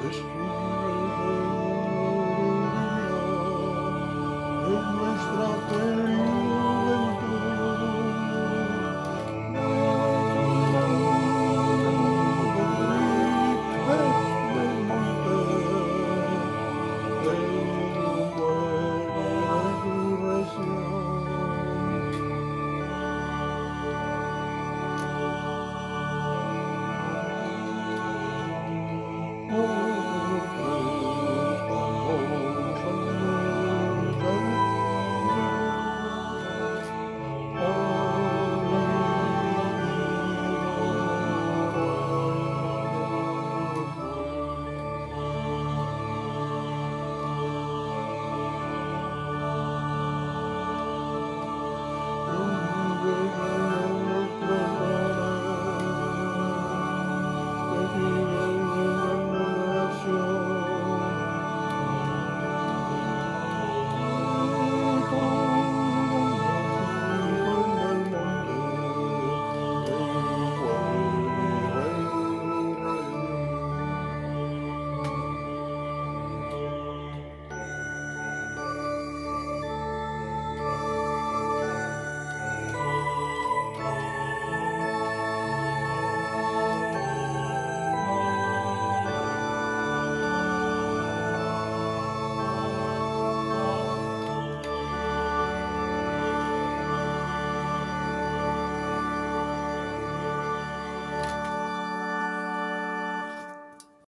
the.